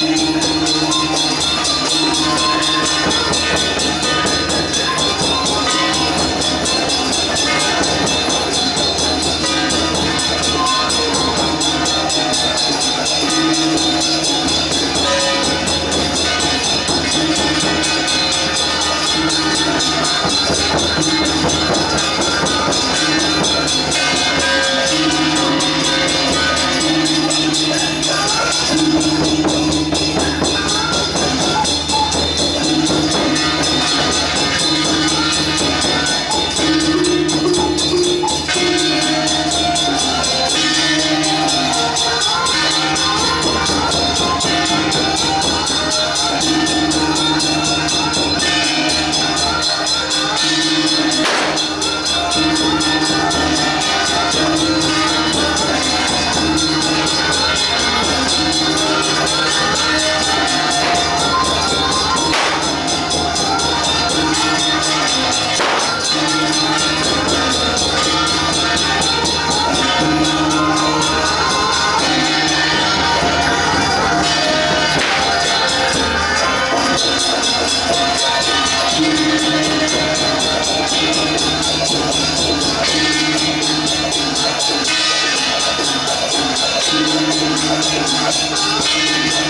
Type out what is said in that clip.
Gracias. I'm